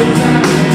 Good time.